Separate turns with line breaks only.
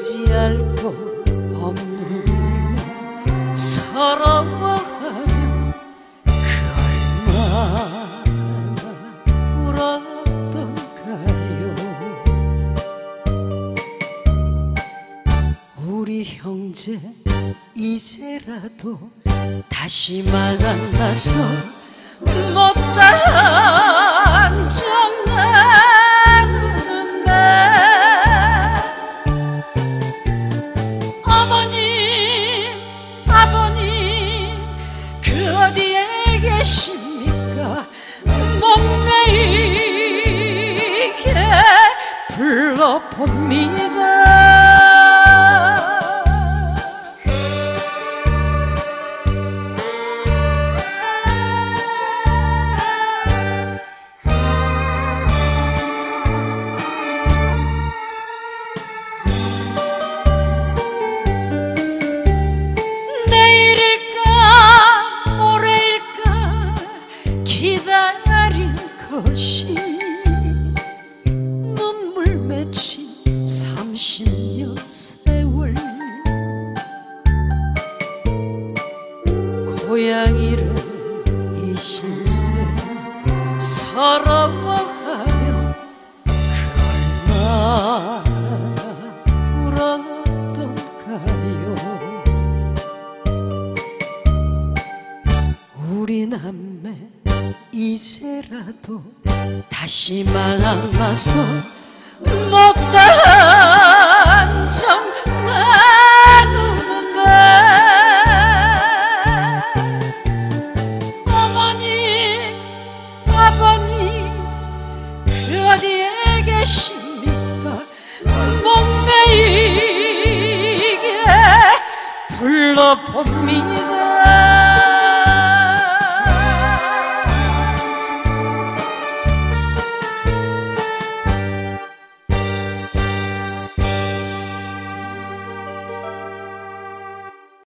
의지할 법 없는 사랑하는 그 얼마나 울었던가요? 우리 형제 이제라도 다시 만나서 봅니다. 내일일까 모레일까 기다린 것이 30년 세월 고향이란 이 신세 서러워하며 얼마나 울었던가요? 우리 남매 이제라도 다시 만나서 못다 계십니까? 목매이게 불러봅니다